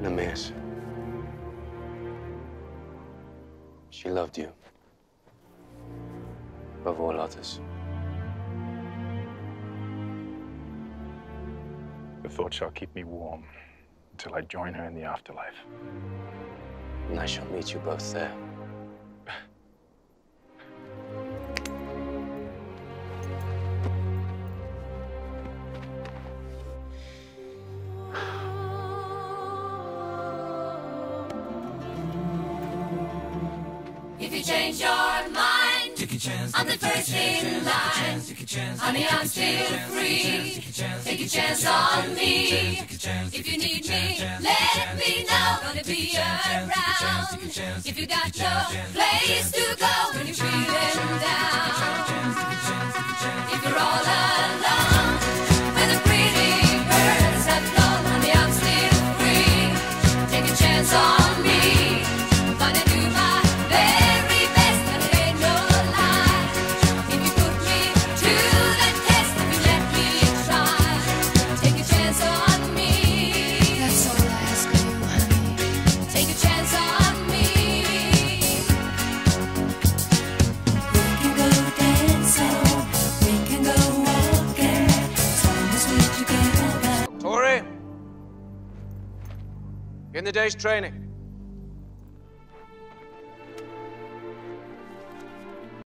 Nemesis. She loved you. Above all others. The thought shall keep me warm until I join her in the afterlife. And I shall meet you both there. If you change your mind, Take a chance. I'm the first in line. Take a chance. Honey, I'm still free. Take a chance on me. Take a chance. If you need me, let me know. Gonna be around. If you got no place to go when you're feeling down. If you're all alone, when the pretty birds have flown, honey, I'm still free. Take a chance on In the day's training.